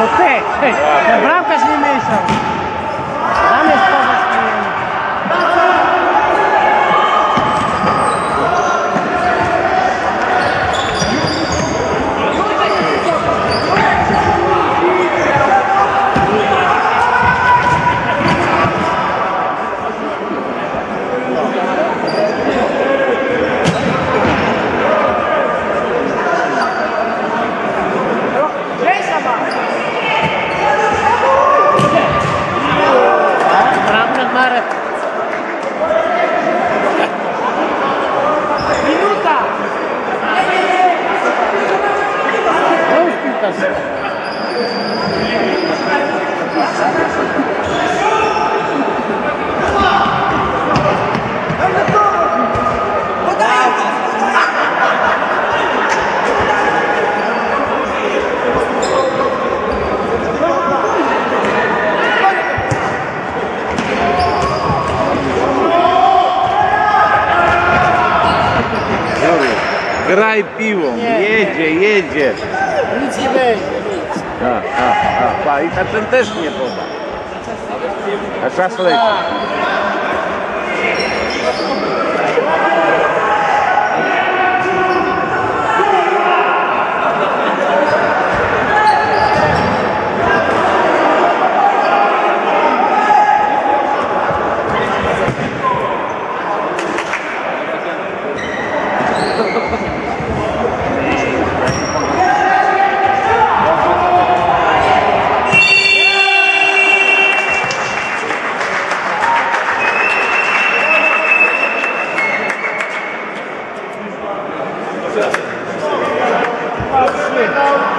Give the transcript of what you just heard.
Você é bravo com as dimensões. Bharat Graj piłą, jedzie, jedzie. Nic nie będzie, nic. A, a, a, pa, i na ten też nie poda. A czas leci. Thank you.